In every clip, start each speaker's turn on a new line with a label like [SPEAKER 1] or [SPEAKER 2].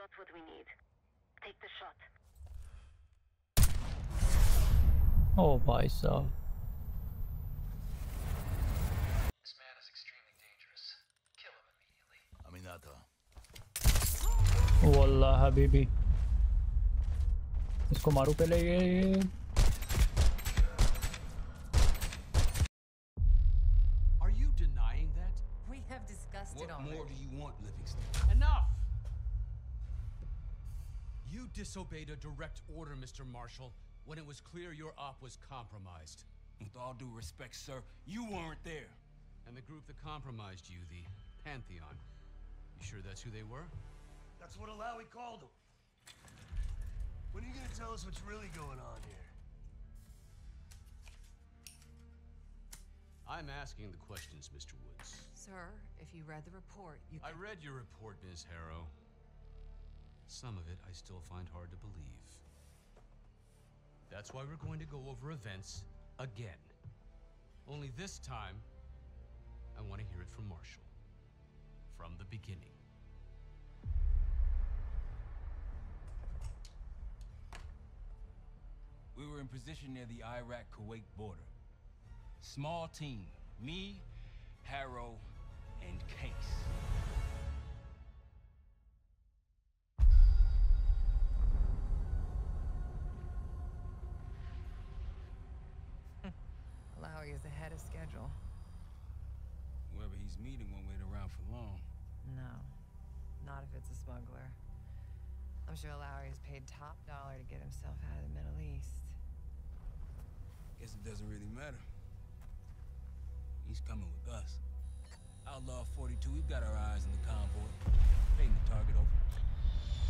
[SPEAKER 1] got what we need. Take the shot.
[SPEAKER 2] ओ भाई साहब
[SPEAKER 3] This man is extremely dangerous. Kill him immediately.
[SPEAKER 4] Aminata.
[SPEAKER 2] वल्लाह हबीबी इसको मारू पहले ये, ये
[SPEAKER 5] Disobeyed a direct order, Mr. Marshall, when it was clear your op was compromised.
[SPEAKER 6] With all due respect, sir, you weren't there.
[SPEAKER 5] And the group that compromised you, the Pantheon, you sure that's who they were?
[SPEAKER 4] That's what Alawi called them. When are you gonna tell us what's really going on here?
[SPEAKER 5] I'm asking the questions, Mr. Woods.
[SPEAKER 7] Sir, if you read the report, you
[SPEAKER 5] I read your report, Ms. Harrow. Some of it I still find hard to believe. That's why we're going to go over events again. Only this time, I want to hear it from Marshall. From the beginning.
[SPEAKER 6] We were in position near the Iraq-Kuwait border. Small team. Me, Harrow, and Case.
[SPEAKER 7] I'm sure Lowry has paid top dollar to get himself out of the Middle East.
[SPEAKER 6] Guess it doesn't really matter. He's coming with us. Outlaw 42, we've got our eyes on the convoy. Paying the target over.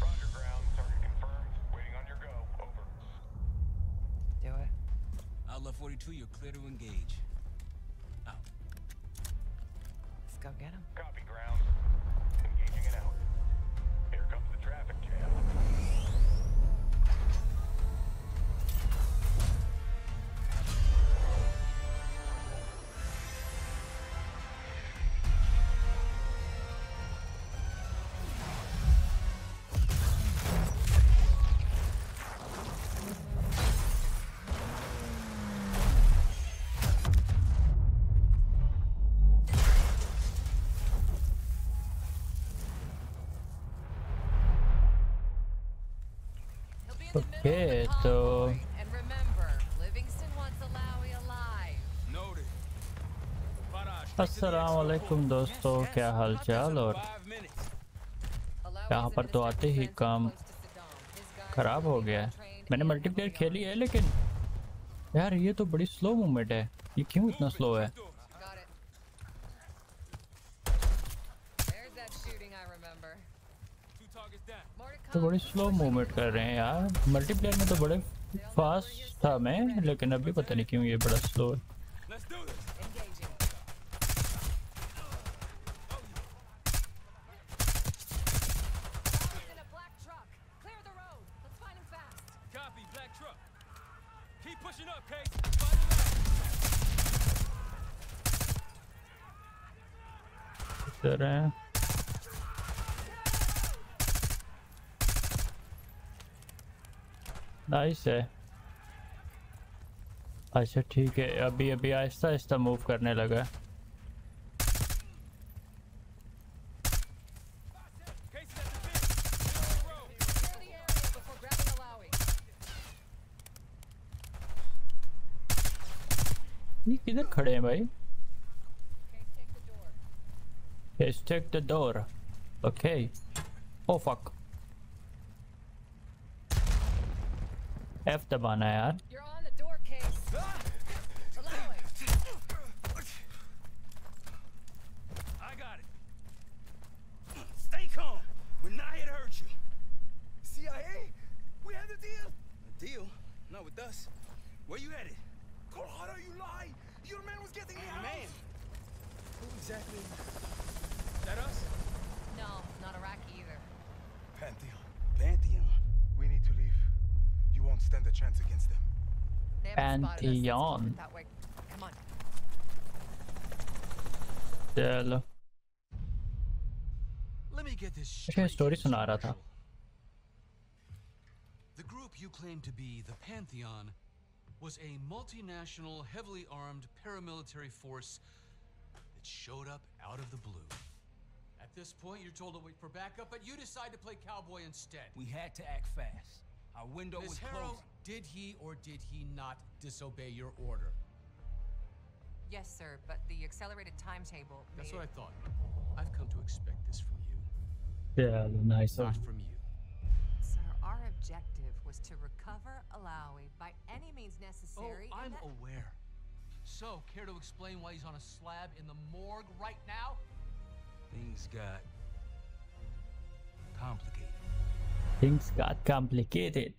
[SPEAKER 3] Roger ground. Target confirmed. Waiting on your go. Over.
[SPEAKER 7] Do it.
[SPEAKER 6] Outlaw 42, you're clear to engage. Out.
[SPEAKER 7] Let's go get him.
[SPEAKER 3] Copy ground. Engaging and out. Here comes the traffic jam.
[SPEAKER 2] अस्सलाम
[SPEAKER 6] expo.
[SPEAKER 2] वालेकुम दोस्तों क्या हालचाल और यहाँ पर तो आते ही काम खराब हो गया है मैंने मल्टीप्लेयर खेली. है लेकिन यार ये तो बड़ी स्लो मूवमेंट है ये क्यों इतना स्लो है तो बड़ी स्लो मूवमेंट कर रहे हैं यार मल्टीप्लेयर में तो बड़े फास्ट था मैं, लेकिन अभी पता नहीं क्यों ये बड़ा स्लो है
[SPEAKER 6] do this.
[SPEAKER 2] नाइस है। अच्छा ठीक है। अभी अभी आहिस्ता आहिस्ता मूव करने लगा है। ये किधर खड़े हैं भाई?
[SPEAKER 7] Let's the door
[SPEAKER 2] okay oh fuck.
[SPEAKER 6] CIA? We nighed hurt you.
[SPEAKER 4] See, we had a deal.
[SPEAKER 6] A deal? Not with us. Where you headed?
[SPEAKER 4] Colorado, you lie. Your man was getting me out.
[SPEAKER 6] Man.
[SPEAKER 4] Who exactly?
[SPEAKER 6] Is that us?
[SPEAKER 7] No, not Iraqi either.
[SPEAKER 4] Pantheon.
[SPEAKER 6] Pantheon.
[SPEAKER 4] We need to leave. You won't stand a chance against them.
[SPEAKER 7] They haven't spotted us since we
[SPEAKER 2] Pantheon.
[SPEAKER 7] went that way. Come on.
[SPEAKER 2] चलो
[SPEAKER 5] Let me get this
[SPEAKER 2] अच्छा
[SPEAKER 5] straight.
[SPEAKER 2] Story सुना रहा था
[SPEAKER 5] Marshall. you claim to be, the Pantheon was a multinational, heavily armed paramilitary force that showed up out of the blue. At this point, you're told to wait for backup, but you decide to play cowboy instead.
[SPEAKER 6] We had to act fast. Our window
[SPEAKER 5] Miss
[SPEAKER 6] was
[SPEAKER 5] Harrow,
[SPEAKER 6] closing.
[SPEAKER 5] did he or did he not disobey your order?
[SPEAKER 7] Yes, sir, but the accelerated timetable
[SPEAKER 5] That's
[SPEAKER 7] made
[SPEAKER 5] what I thought. I've come to expect this from you,
[SPEAKER 2] Yeah, nice.
[SPEAKER 5] not from you.
[SPEAKER 7] Sir, our objective was to recover Alawi by any means necessary.
[SPEAKER 5] oh, I'm
[SPEAKER 7] that-
[SPEAKER 5] aware. So, care to explain why he's on a slab in the morgue right now?
[SPEAKER 6] Things got
[SPEAKER 2] Things got complicated.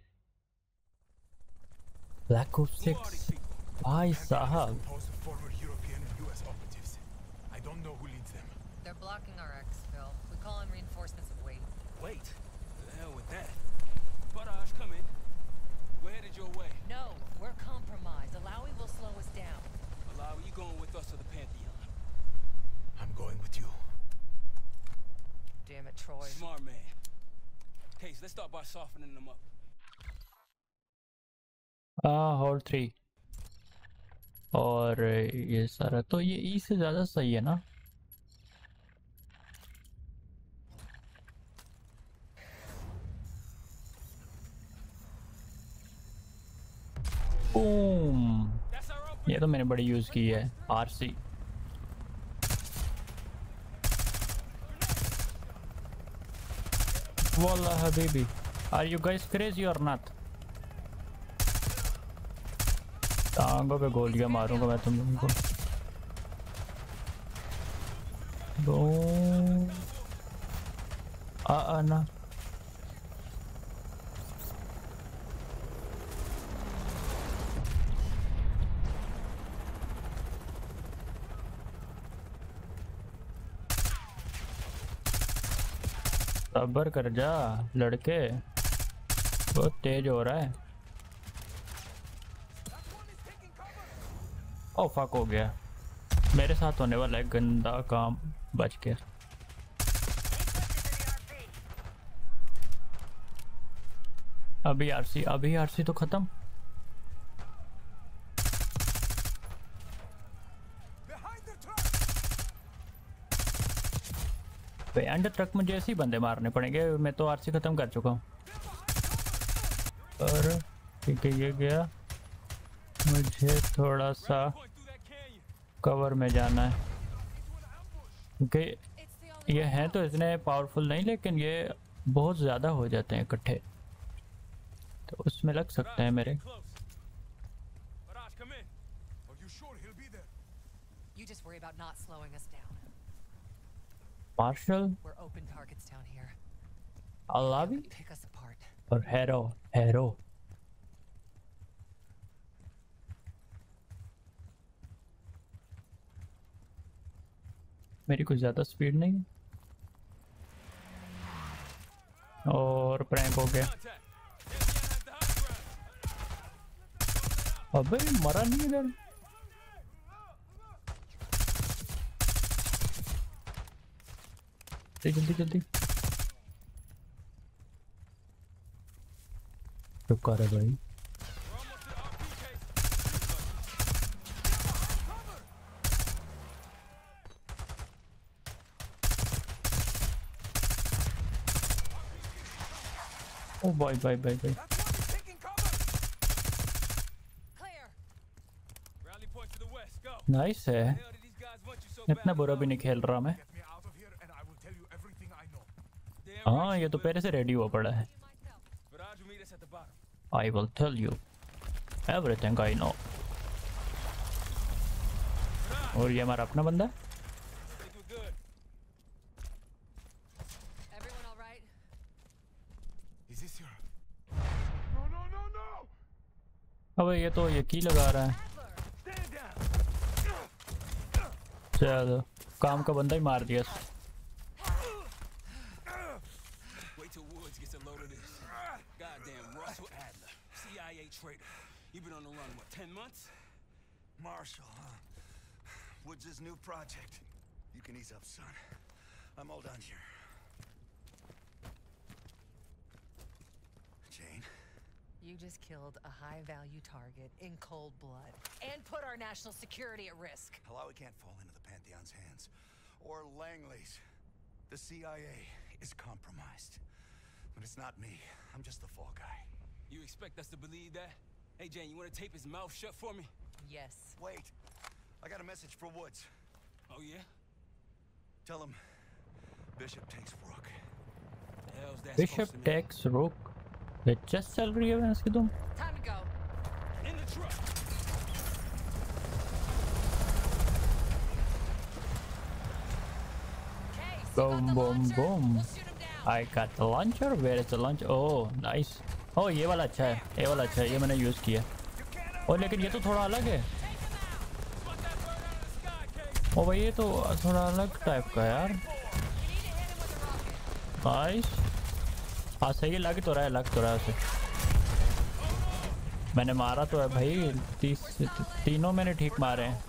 [SPEAKER 2] Black Ops
[SPEAKER 3] Who are these
[SPEAKER 2] 6.
[SPEAKER 3] people?
[SPEAKER 2] Bhai
[SPEAKER 3] Pantheon
[SPEAKER 2] sahab.
[SPEAKER 3] former European and US operatives. I don't know who leads them.
[SPEAKER 7] They're blocking our exfil. We call in reinforcements and wait.
[SPEAKER 6] Wait. The hell with that. Barrage, come in. We're headed your way.
[SPEAKER 8] No, we're compromised. Alawi will slow us down.
[SPEAKER 6] Alawi going with us to the Pantheon.
[SPEAKER 3] I'm going with you.
[SPEAKER 7] Damn it, Troy.
[SPEAKER 6] Smart man. Case, let's start by softening them up.
[SPEAKER 2] हाँ hold three और ये सारा तो ये ई से ज़्यादा सही है ना बूम. ये तो मैंने बड़ी यूज़ की है RC Wallah habibi are you guys crazy or not टांगों पे गोलियां मारूंगा मैं तुम लोगों को दो आ आ ना सबर कर जा, लड़के। बहुत तेज हो रहा है। ओ फक हो गया। मेरे साथ होने वाला है गंदा काम, बच के। अभी आरसी अभी आरसी तो खत्म। भाई ट्रक मुझे ऐसे ही बंदे मारने पड़ेंगे। मैं तो आरसी खत्म कर चुका हूँ। पर ठीक है ये गया। मुझे थोड़ा सा कवर में जाना है। क्योंकि ये हैं तो इतने पावरफुल नहीं लेकिन ये बहुत ज़्यादा हो जाते हैं इकट्ठे। तो उसमें लग सकते हैं मेरे। Marshall
[SPEAKER 7] We're open targets down here.
[SPEAKER 2] अलावी
[SPEAKER 7] Pick us apart.
[SPEAKER 2] और हैरो हैरो मेरी कुछ ज़्यादा स्पीड नहीं है। और प्रैंक हो गया. अबे मरा नहीं इधर चलते जल्दी जल्दी चुप कर भाई? ओ
[SPEAKER 6] भाई भाई भाई भाई।
[SPEAKER 2] नाइस है। इतना बुरा भी नहीं खेल रहा मैं। हाँ ये तो पहले से रेडी हुआ पड़ा है।
[SPEAKER 6] I will
[SPEAKER 2] tell you everything I know और ये हमारा अपना बंदा? अबे, ये तो ये की लगा रहा है। चलो, काम का बंदा ही मार दिया।
[SPEAKER 6] The run, 10 months?
[SPEAKER 4] Marshall, huh? Woods' new project. You can ease up, son. I'm all done here. Jane,
[SPEAKER 8] You just killed a high value target in cold blood and put our national security at risk.
[SPEAKER 4] Alawi can't fall into the Pantheon's hands. Or Langley's. The CIA is compromised. But it's not me. I'm just the fall guy.
[SPEAKER 6] You expect us to believe that? Hey, Jane, you want to tape his mouth shut for me?
[SPEAKER 8] Yes.
[SPEAKER 4] Wait. I got a message for Woods.
[SPEAKER 6] Oh, yeah?
[SPEAKER 4] Tell him Bishop takes Rook.
[SPEAKER 2] Bishop takes Rook. Ve ce să-l revens că?
[SPEAKER 8] Time to go.
[SPEAKER 6] In the truck.
[SPEAKER 2] Boom, boom, boom. I got the launcher. Where is the launcher? Oh, nice. Oh ये वाला अच्छा है, ये वाला अच्छा है, ये मैंने यूज़ किया। और लेकिन ये तो थोड़ा अलग है! ओ, भाई, ये तो थोड़ा अलग टाइप का है यार. नाइस हाँ सही है, लग तो रहा है, लग तो रहा है उसे। मैंने मारा तो है भाई, तीस, तीनों मैंने ठीक मारे हैं।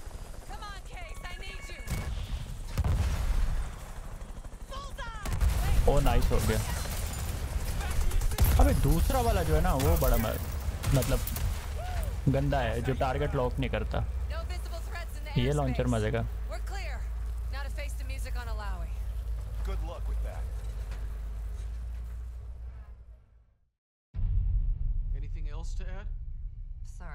[SPEAKER 2] ओ नाइस हो गया। अबे दूसरा वाला जो है ना वो बड़ा म- मतलब गंदा है जो टारगेट लॉक नहीं करता
[SPEAKER 8] no visible threats in the
[SPEAKER 2] ये लॉन्चर
[SPEAKER 8] airspace.
[SPEAKER 2] मजे का
[SPEAKER 8] We're clear. Now to face the music on Alawi.
[SPEAKER 4] Good luck with that.
[SPEAKER 5] Anything else to add?
[SPEAKER 7] Sir,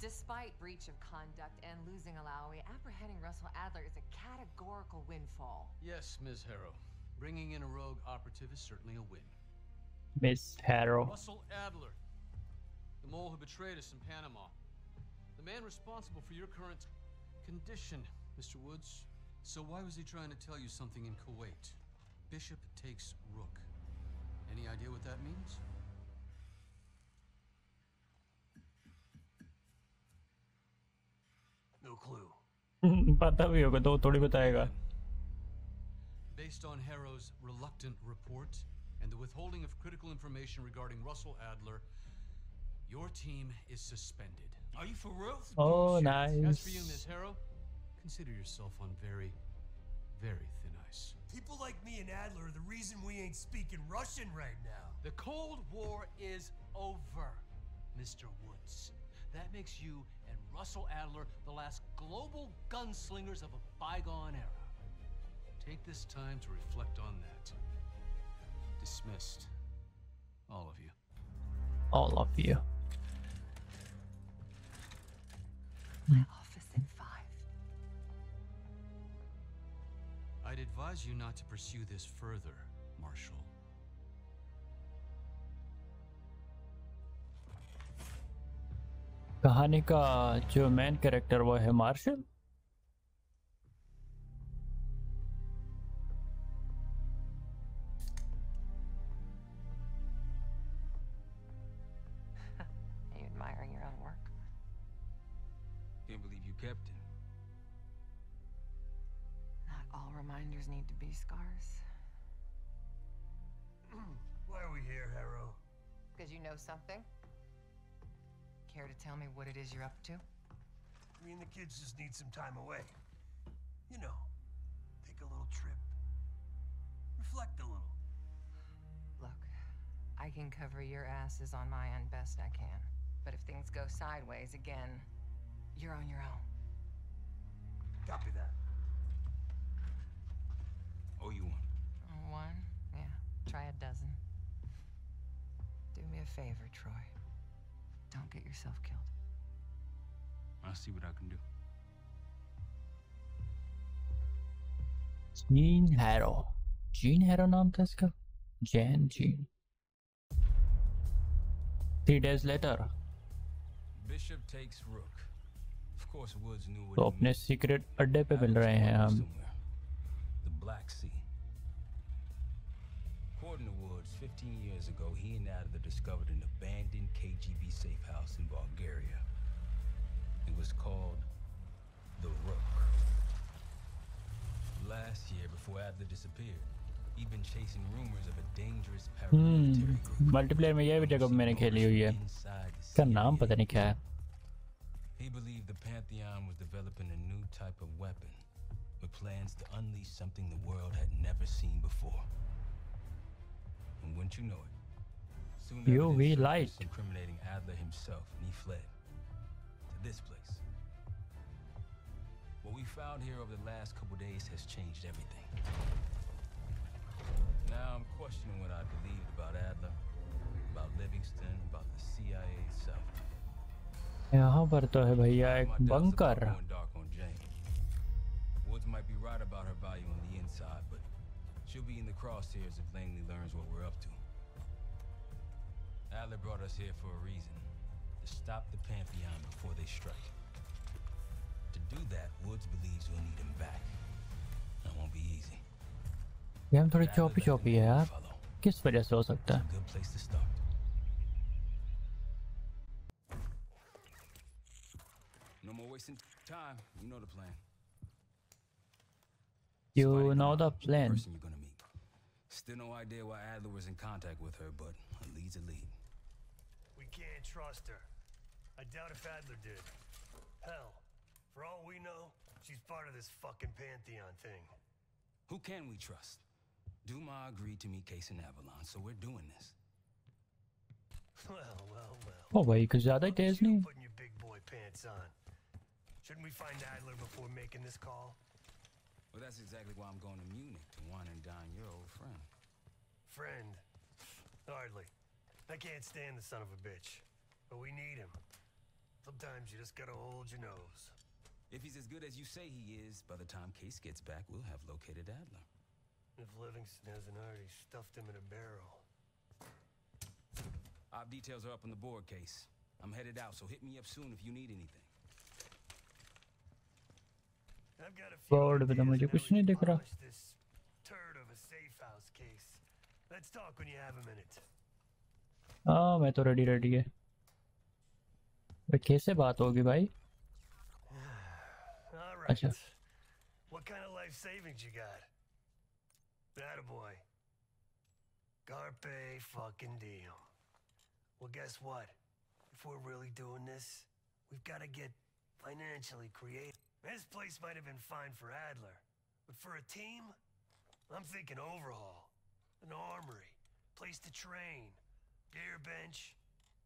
[SPEAKER 7] despite breach of conduct and losing Alawi, apprehending Russell Adler is a categorical windfall.
[SPEAKER 5] Yes, Ms. Harrow. Bringing in a rogue operative is certainly a win.
[SPEAKER 2] Miss harrow
[SPEAKER 5] Russell Adler, the mole who betrayed us in Panama. The man responsible for your current condition, Mr. Woods. So why was he trying to tell you something in Kuwait? Bishop takes Rook. Any idea what that means?
[SPEAKER 6] No clue.
[SPEAKER 2] पता भी होगा तो थोड़ी बताएगा
[SPEAKER 5] Based on Harrow's reluctant report and the withholding of critical information regarding Russell Adler, your team is suspended.
[SPEAKER 6] Are you for real?
[SPEAKER 2] Oh, nice.
[SPEAKER 5] As
[SPEAKER 2] nice.
[SPEAKER 5] for you, Ms. Harrow, consider yourself on very, very thin ice.
[SPEAKER 9] People like me and Adler are the reason we ain't speaking Russian right now.
[SPEAKER 5] The Cold War is over, Mr. Woods. That makes you and Russell Adler the last global gunslingers of a bygone era. Take this time to reflect on that. Dismissed. All of you.
[SPEAKER 2] All of you.
[SPEAKER 7] My office in five.
[SPEAKER 5] I'd advise you not to pursue this further, Marshall.
[SPEAKER 2] कहानी का जो main character वो है
[SPEAKER 7] Marshall is you're up to?
[SPEAKER 9] Me and the kids just need some time away. You know, take a little trip. Reflect a little.
[SPEAKER 7] Look, I can cover your asses on my end best I can. But if things go sideways again, you're on your own.
[SPEAKER 9] Copy that.
[SPEAKER 6] Oh, you one.
[SPEAKER 7] One? Yeah. Try a dozen. Do me a favor, Troy. Don't get yourself killed.
[SPEAKER 6] I'll see what I can do.
[SPEAKER 2] Gene harrow gene harrow नाम था इसका Jain gene three days later
[SPEAKER 6] Bishop takes Rook. Of course, Woods knew what
[SPEAKER 2] तो
[SPEAKER 6] he
[SPEAKER 2] अपने
[SPEAKER 6] meant.
[SPEAKER 2] Secret अड्डे पे मिल
[SPEAKER 6] Adler's
[SPEAKER 2] रहे हैं
[SPEAKER 6] corner
[SPEAKER 2] हम
[SPEAKER 6] somewhere. The Black Sea. According to Woods, 15 years ago, he and Adler discovered an abandoned KGB safe house in Bulgaria. was called The Rook. Last year, before Adler disappeared, he'd been chasing rumors of a dangerous paramilitary hmm. group.
[SPEAKER 2] Multiplayer में यह भी जगह मैंने खेली हुई है. इसका नाम पता नहीं क्या है.
[SPEAKER 6] He believed the Pantheon was developing a new type of weapon, with plans to unleash something the world had never seen before. And wouldn't you know it, soon
[SPEAKER 2] UV light
[SPEAKER 6] incriminating Adler himself, and he fled this place. What we found here over the last couple days has changed everything. Now I'm questioning what I believed about Adler, about Livingston, about the CIA itself.
[SPEAKER 2] यहाँ पर तो है भैया एक
[SPEAKER 6] My doubts about
[SPEAKER 2] bunker
[SPEAKER 6] going dark on Jane. Woods might be right about her value on the inside, but she'll be in the crosshairs if Langley learns what we're up to. Adler brought us here for a reason. To stop the Pantheon before they strike. To do that, Woods believes we'll need him back. That won't be easy.
[SPEAKER 2] Game थोड़ी
[SPEAKER 6] Adler
[SPEAKER 2] Chaupi
[SPEAKER 6] doesn't
[SPEAKER 2] Chaupi
[SPEAKER 6] need
[SPEAKER 2] है
[SPEAKER 6] a
[SPEAKER 2] यार
[SPEAKER 6] fellow.
[SPEAKER 2] किस वजह से हो सकता
[SPEAKER 6] It's
[SPEAKER 2] है
[SPEAKER 6] a good place to start. No more wasting time. You know the plan.
[SPEAKER 2] You
[SPEAKER 6] Spidey
[SPEAKER 2] know the
[SPEAKER 6] Kamal,
[SPEAKER 2] plan.
[SPEAKER 6] Person you're gonna meet. Still no idea why Adler was in contact with her, but a lead's a lead.
[SPEAKER 9] We can't trust her. I doubt if Adler did. Hell, for all we know, she's part of this fucking Pantheon thing.
[SPEAKER 6] Who can we trust? Dumas agreed to meet Case in Avalon, so we're doing this.
[SPEAKER 9] Well, well, well.
[SPEAKER 2] Oh, wait,
[SPEAKER 9] because the
[SPEAKER 2] other
[SPEAKER 9] day
[SPEAKER 2] is.
[SPEAKER 9] Putting your big boy pants on. Shouldn't we find Adler before making this call?
[SPEAKER 6] Well, that's exactly why I'm going to Munich to wine and dine your old friend.
[SPEAKER 9] Friend? Hardly. I can't stand the son of a bitch. But we need him. Sometimes you just gotta hold your nose.
[SPEAKER 6] If he's as good as you say he is, by the time Case gets back, we'll have located Adler.
[SPEAKER 9] If Livingston hasn't already stuffed him in a barrel.
[SPEAKER 6] Op details are up on the board, Case. I'm headed out, so hit me up soon if you need anything.
[SPEAKER 9] I've got a few
[SPEAKER 2] Board पे तो
[SPEAKER 9] ideas
[SPEAKER 2] मुझे
[SPEAKER 9] on how
[SPEAKER 2] कुछ
[SPEAKER 9] we
[SPEAKER 2] नहीं
[SPEAKER 9] can
[SPEAKER 2] दिख रहा।
[SPEAKER 9] polish This turd of a safe house case. Let's talk when you have a minute.
[SPEAKER 2] हाँ मैं तो रेडी रेडी है भाई कैसे बात होगी भाई
[SPEAKER 9] All right.
[SPEAKER 2] Acha.
[SPEAKER 9] What kind of life savings you got? Attaboy. Carpe fucking diem. Well, guess what? If we're really doing this, we've got to get financially creative. This place might have been fine for Adler, but for a team, I'm thinking overhaul, an armory, place to train, gear bench,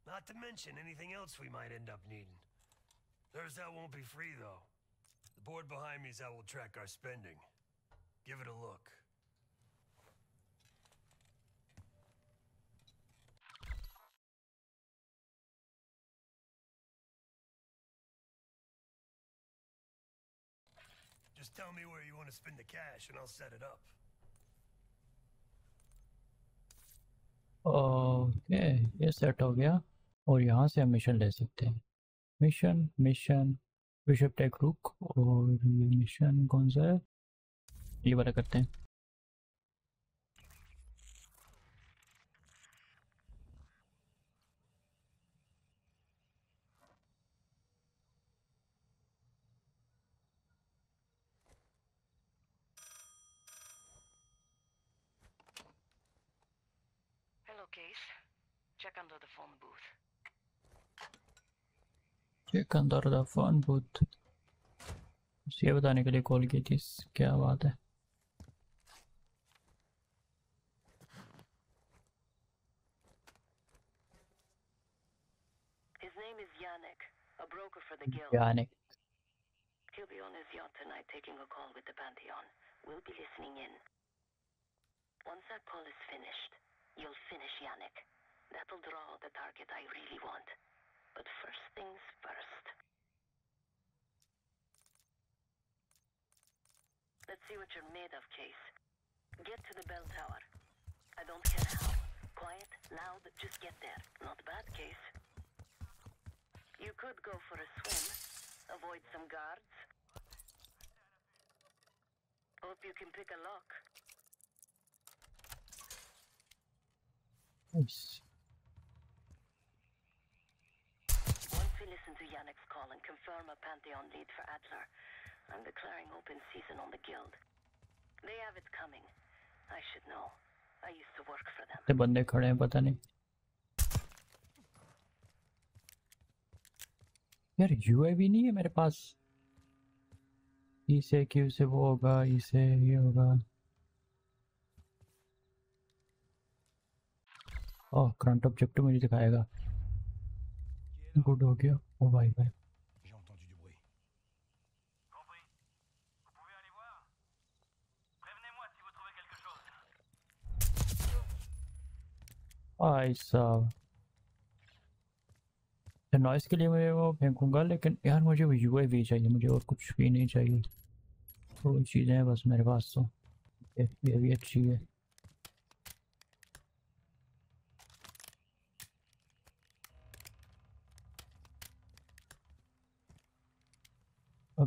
[SPEAKER 9] not to mention anything else we might end up needing. There's that won't be free, though. The board behind me is how we'll track our spending. Give it a look. Just tell me where you want to spend the cash and I'll set it up.
[SPEAKER 2] Okay ये set हो गया और यहाँ से हम mission ले सकते हैं मिशन मिशन बिशप टेक रुक और ये मिशन कौन सा है ये वाला करते हैं
[SPEAKER 1] Case. Check under the phone booth.
[SPEAKER 2] Check अंदर द फोन बूथ ये बताने के लिए कॉल की थी क्या बात है
[SPEAKER 1] His name is Yannick, a broker for the guild.
[SPEAKER 2] यानी
[SPEAKER 1] He'll be on his yacht tonight taking a call with the Pantheon. We'll be listening in. Once that call is finished, you'll finish Yannick. That'll draw the target I really want. But first things first. Let's see what you're made of, Case. Get to the bell tower. I don't care how. Quiet, loud, just get there. Not bad, Case. You could go for a swim. Avoid some guards. Hope you can pick a lock.
[SPEAKER 2] Nice.
[SPEAKER 1] Once we listen to Yannick's call and confirm a Pantheon lead for Adler, I'm declaring open season on the guild. They have it coming. I should know. I used to work for them.
[SPEAKER 2] कितने बंदे खड़े हैं पता नहीं यार UAV नहीं है मेरे पास ई से क्यू से वो होगा ई से ये होगा ओह करंट ऑब्जेक्टिव मुझे दिखाएगा गुड हो गया मोबाइल में भाई नॉइस के लिए मैं वो फेंकूँगा लेकिन यार मुझे वो यू भी चाहिए मुझे और कुछ भी नहीं चाहिए तो चीज़ें हैं बस मेरे पास तो ये भी अच्छी है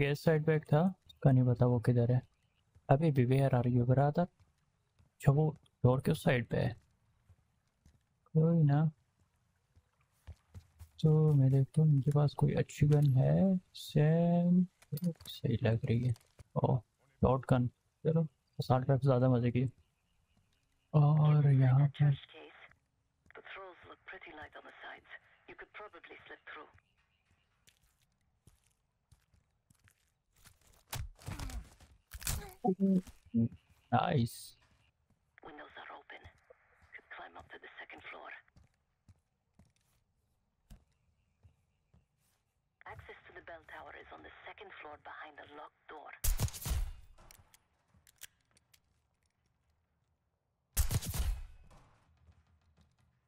[SPEAKER 2] है इस साइड एक था। उसका नहीं पता वो किधर है। अभी भी वेयर आर यू ब्रदर अच्छा वो डोर के उस साइड पे है। कोई ना। तो मैं देखता हूँ उनके पास कोई अच्छी गन है। सेम सही लग रही है। ओ शॉर्ट गन चलो, साठ पैसे ज़्यादा मज़े की और यहाँ पर
[SPEAKER 1] probably slip through.
[SPEAKER 2] Mm. Nice.
[SPEAKER 1] Windows are open. Could climb up to the second floor. Access to the bell tower is on the second floor behind the locked door.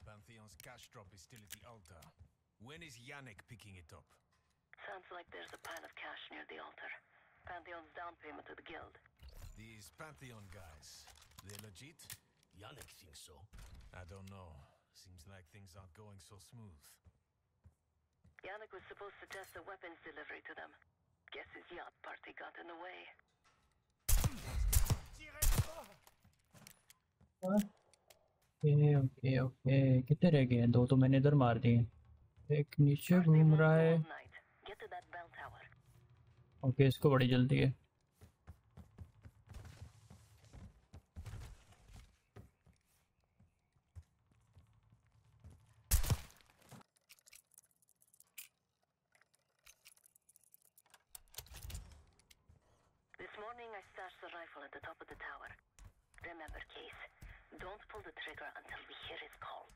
[SPEAKER 10] Pantheon's cash drop is still at the altar. When is Yannick picking it up?
[SPEAKER 1] Sounds like there's a pile of cash near the altar. Pantheon's down payment to the guild.
[SPEAKER 10] These Pantheon guys, they legit?
[SPEAKER 9] Yannick thinks so.
[SPEAKER 10] I don't know. Seems like things aren't going so smooth.
[SPEAKER 1] Yannick was supposed to test the weapons delivery to them. Guess his yacht party got in the way.
[SPEAKER 2] Okay okay okay कितने रह गए हैं दो तो मैंने इधर मार दिए एक नीचे
[SPEAKER 1] First they
[SPEAKER 2] घूम
[SPEAKER 1] won't
[SPEAKER 2] रहा
[SPEAKER 1] go
[SPEAKER 2] है
[SPEAKER 1] all night. Get to that bell tower.
[SPEAKER 2] Okay इसको बड़ी जल्दी है
[SPEAKER 1] don't pull the trigger until we hear his call.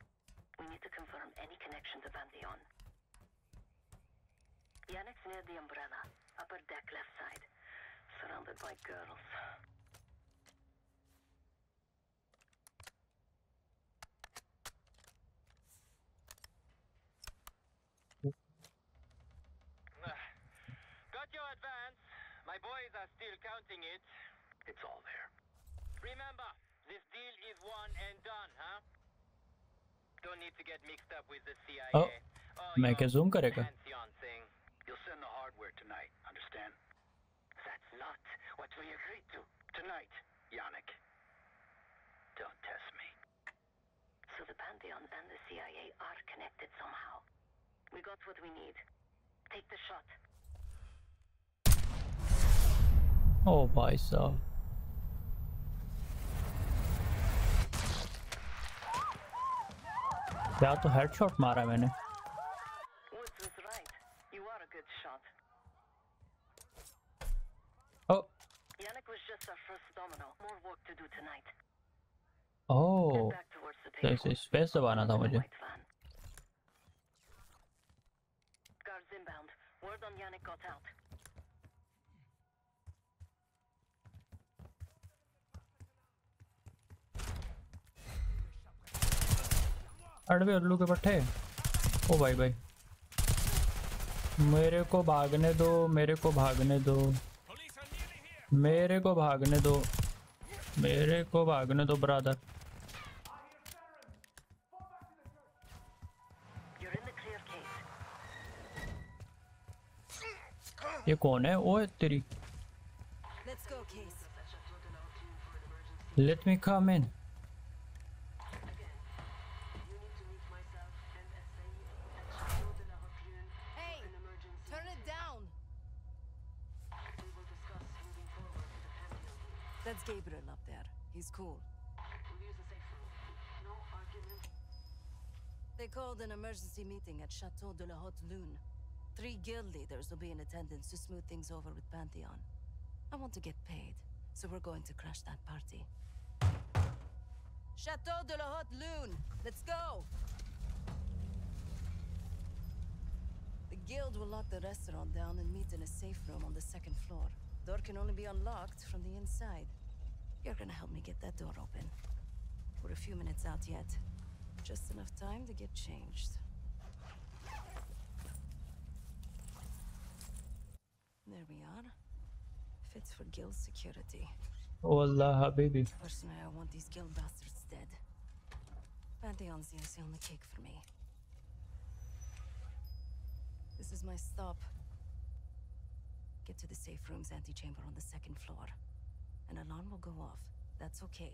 [SPEAKER 1] We need to confirm any connection to Pantheon. Yannick's near the umbrella, upper deck left side, surrounded by girls.
[SPEAKER 3] Got your advance. My boys are still counting it.
[SPEAKER 9] It's all there.
[SPEAKER 3] Remember, this deal is one and done, huh? Don't need to get mixed up with the CIA.
[SPEAKER 2] Oh,
[SPEAKER 3] or
[SPEAKER 2] मैं
[SPEAKER 3] your
[SPEAKER 2] क्या zoom करेगा
[SPEAKER 3] Pantheon thing.
[SPEAKER 9] You'll send the hardware tonight, understand?
[SPEAKER 3] That's not what we agreed to.
[SPEAKER 9] Tonight, Yannick. Don't test me.
[SPEAKER 1] So the Pantheon and the CIA are connected somehow. We got what we need. Take the shot.
[SPEAKER 2] ओ भाई साहब क्या तो headshot मारा है मैंने
[SPEAKER 1] Woods was right. You are a good shot.
[SPEAKER 2] O
[SPEAKER 1] Yannick was just our first domino. More work to do tonight.
[SPEAKER 2] O
[SPEAKER 1] Get back towards the
[SPEAKER 2] तो इसे
[SPEAKER 1] payphone.
[SPEAKER 2] Space दबाना था मुझे
[SPEAKER 1] White van. Guards inbound. Word on Yannick got out.
[SPEAKER 2] अड़वे उल्लू के पट्टे। ओ भाई भाई। मेरे को भागने दो मेरे को भागने दो! मेरे को भागने दो। मेरे को भागने दो ब्रदर. ये कौन है? ओ तेरी।
[SPEAKER 11] Let me come in They called an emergency meeting at Chateau de la Haute Lune. Three guild leaders will be in attendance to smooth things over with Pantheon. I want to get paid, so we're going to crash that party. Chateau de la Haute Lune! Let's go! The guild will lock the restaurant down and meet in a safe room on the second floor. Door can only be unlocked from the inside. You're gonna help me get that door open. We're a few minutes out yet. Just enough time to get changed. There we are. Fits for guild security.
[SPEAKER 2] Oh Allah, baby.
[SPEAKER 11] Personally, I want these guild bastards dead. Pantheon's the only cake for me. This is my stop. Get to the safe room's antechamber on the second floor. An alarm will go off. That's okay.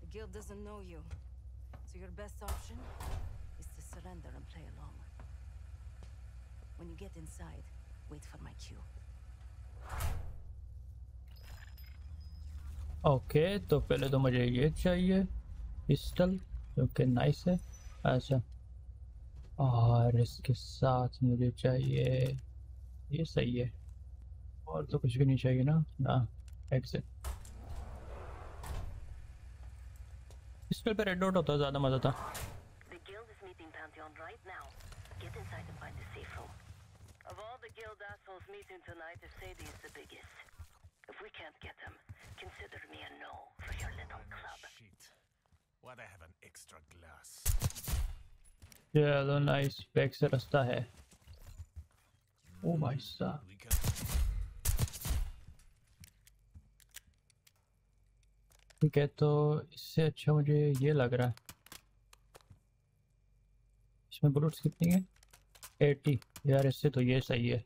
[SPEAKER 11] The guild doesn't know you. So your best option is to surrender and play along. When you get inside, wait for my cue.
[SPEAKER 2] Okay तो पहले तो मुझे ये चाहिए pistol जो कि nice है अच्छा और इसके साथ मुझे चाहिए ये सही है और तो कुछ भी नहीं चाहिए ना ना एग्जिट पिस्टल पे रेड डॉट होता ज़्यादा मज़ा था
[SPEAKER 1] The guild is meeting Pantheon right now. Get inside and find the safe room. Of all the guild assholes meeting tonight, Sadie is the biggest. If we can't get him, consider me a no for your little club.
[SPEAKER 10] Shit. Why'd I have an extra glass?
[SPEAKER 2] चलो nice back से रास्ता है ओ भाई साहब ठीक है तो इससे अच्छा मुझे ये लग रहा है इसमें बुलेट्स कितनी है एटी यार इससे तो ये सही है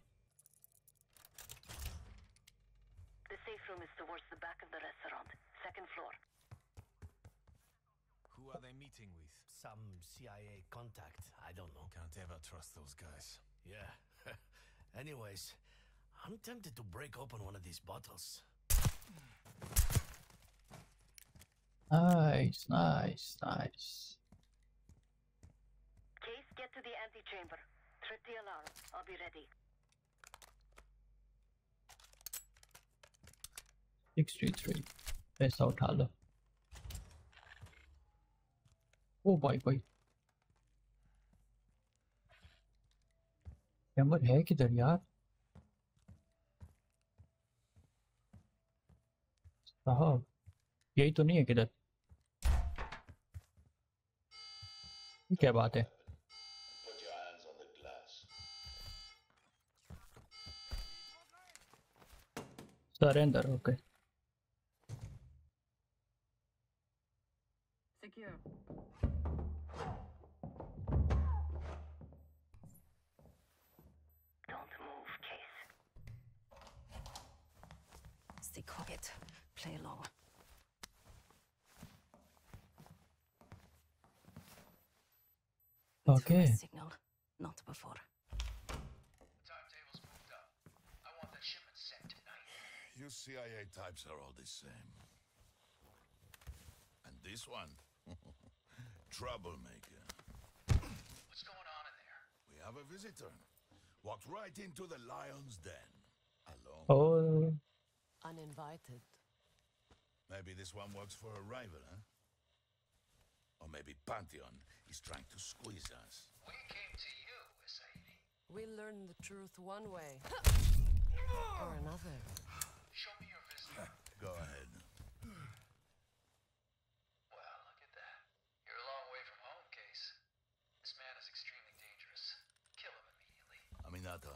[SPEAKER 1] The safe room is towards the back of the restaurant, second floor.
[SPEAKER 10] Who are they meeting with?
[SPEAKER 9] Some CIA contact. I don't know.
[SPEAKER 10] Can't ever trust those guys.
[SPEAKER 9] Yeah. Anyways, I'm tempted to break open one of these bottles.
[SPEAKER 2] Nice nice nice
[SPEAKER 1] Case, get to the antechamber. Trip the alarm. I'll be ready.
[SPEAKER 2] Sixty three पैसा उठा लो ओ भाई भाई कैमर है किधर यार साहब यही तो नहीं है किधर क्या बात है?
[SPEAKER 1] सारे
[SPEAKER 11] अंदर okay. Play along.
[SPEAKER 2] Okay.
[SPEAKER 11] Signal. Not before.
[SPEAKER 12] Timetable's moved up. I want that shipment sent tonight.
[SPEAKER 4] You CIA types are all the same. And this one? Troublemaker.
[SPEAKER 12] What's going on in there?
[SPEAKER 4] We have a visitor. Walked right into the lion's den. Alone.
[SPEAKER 2] और
[SPEAKER 8] Uninvited.
[SPEAKER 4] Maybe this one works for a rival, huh? Or maybe Pantheon is trying to squeeze us.
[SPEAKER 12] We came to you, Sadie.
[SPEAKER 8] We learn the truth one way or another.
[SPEAKER 12] Show me your visitor.
[SPEAKER 4] Go ahead.
[SPEAKER 12] Well, look at that. You're a long way from home, Case. This man is extremely dangerous. Kill him immediately.
[SPEAKER 4] Aminata.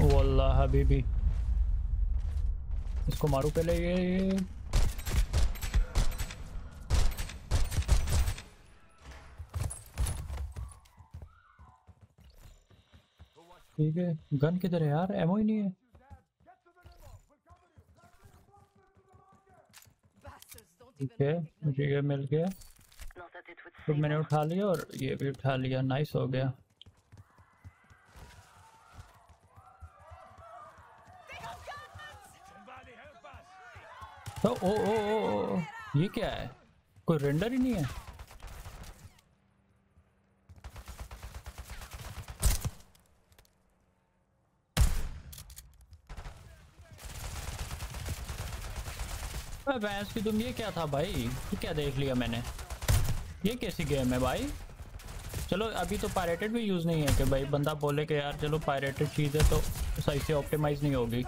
[SPEAKER 2] वल्ला हबीबी इसको मारू पहले ये ठीक है gun किधर है यार? एमओ ही नहीं है। ठीक है मुझे ये मिल गया। तो मैंने उठा लिया और ये भी उठा लिया। नाइस हो गया।
[SPEAKER 9] us!
[SPEAKER 2] ओ ओ ओ ओ ओ, ये क्या है? कोई रेंडर ही नहीं है? अबे भैंस की तुम ये क्या था भाई? क्या देख लिया मैंने? ये कैसी गेम है भाई? चलो, अभी तो पायरेटेड भी यूज़ नहीं है कि भाई बंदा बोले कि यार चलो पायरेटेड चीज़ है तो सही से ऑप्टिमाइज नहीं होगी।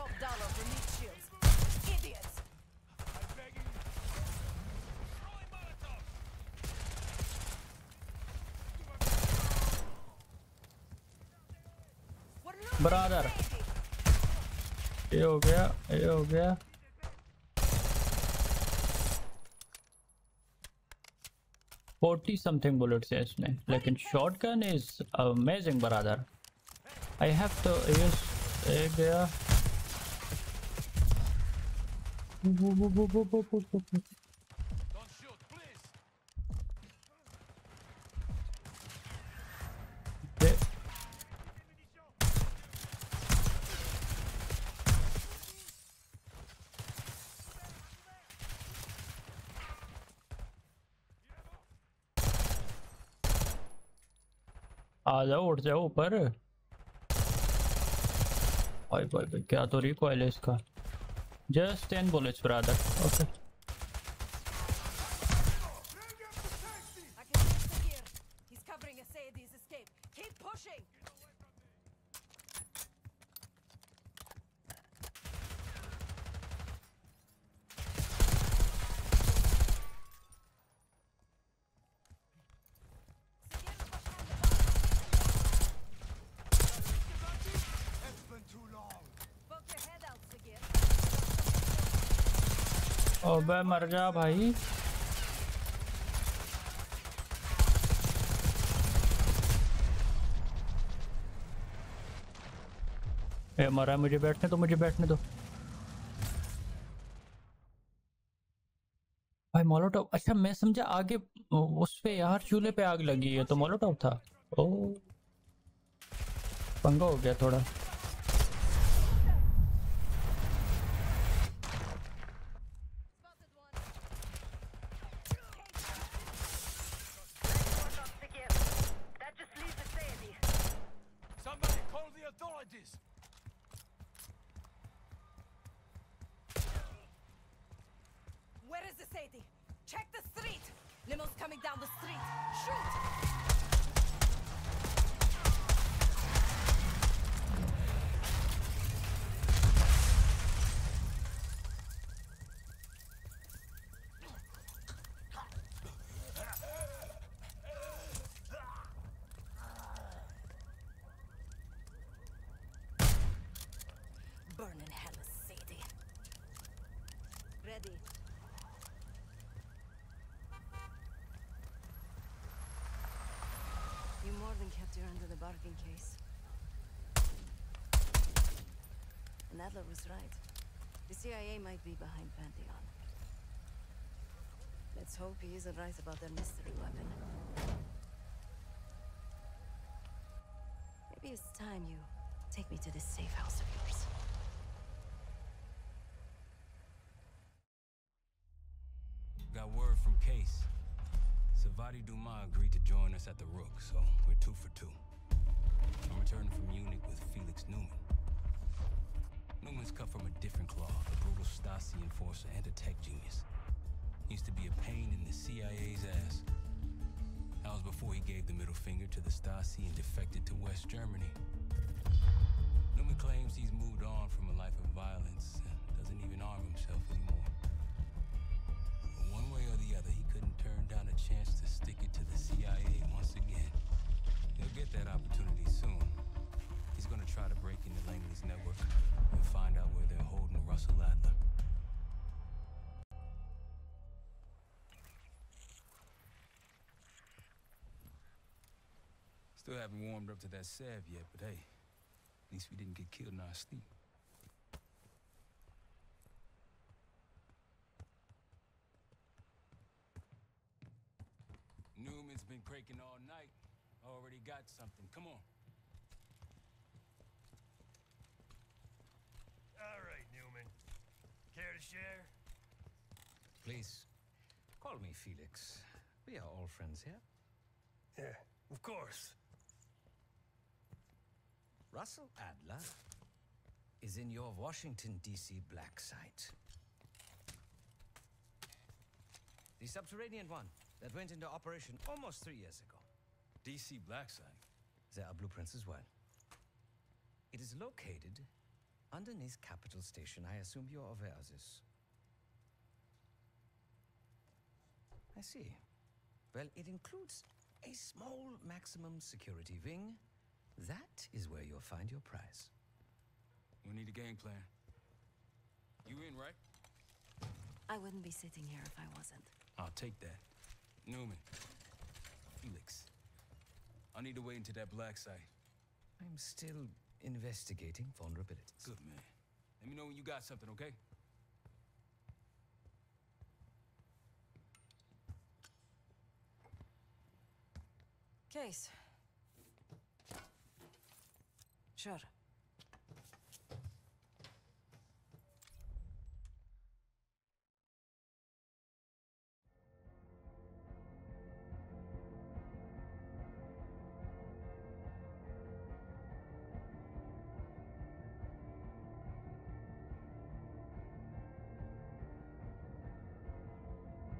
[SPEAKER 2] ब्रादर ये हो गया, ये हो गया। फोर्टी समथिंग बुलेट्स है इसमें लेकिन shotgun is amazing brother I have to use गया ये आ जाओ उठ जाओ ऊपर। भाई भाई भाई क्या तो रिकॉइल है इसका?
[SPEAKER 11] Just ten bullets brother okay
[SPEAKER 2] अबे मर जा भाई। ये मरा मुझे बैठने दो, मुझे बैठने दो। भाई मोलोटॉप अच्छा मैं समझा आगे, उस पे यार चूल्हे पे आग लगी है तो मोलोटॉप था। ओ, पंगा हो गया थोड़ा।
[SPEAKER 11] Ready. You more than kept her under the bargain case. And Adler was right. The CIA might be behind Pantheon. Let's hope he isn't right about their mystery weapon. Maybe it's time you take me to this safe house of yours.
[SPEAKER 6] Different cloth, a brutal Stasi enforcer and a tech genius. He Used to be a pain in the CIA's ass. That was before he gave the middle finger to the Stasi and defected to West Germany. Neumann claims he's moved on from a life of violence and doesn't even arm himself anymore. Still haven't warmed up to that salve yet, but hey, at least we didn't get killed in our sleep. Neumann's been cranking all night. Already got something. Come on.
[SPEAKER 9] All right, Newman. Care to share?
[SPEAKER 13] Please, call me Felix. We are all friends here.
[SPEAKER 9] Yeah, of course.
[SPEAKER 13] Russell Adler is in your Washington, D.C. black site. The subterranean one that went into operation almost three years ago.
[SPEAKER 6] DC Black Site.
[SPEAKER 13] There are blueprints as well. It is located underneath Capitol Station. I assume you're aware of this. I see. Well, it includes a small maximum security wing. That is where you'll find your prize.
[SPEAKER 6] We need a game plan. You in, right?
[SPEAKER 11] I wouldn't be sitting here if I wasn't.
[SPEAKER 6] I'll take that. Neumann. Felix. I need to wait into that black site.
[SPEAKER 13] I'm still investigating vulnerabilities.
[SPEAKER 6] Good, man. Let me know when you got something, okay?
[SPEAKER 11] Case. Sure.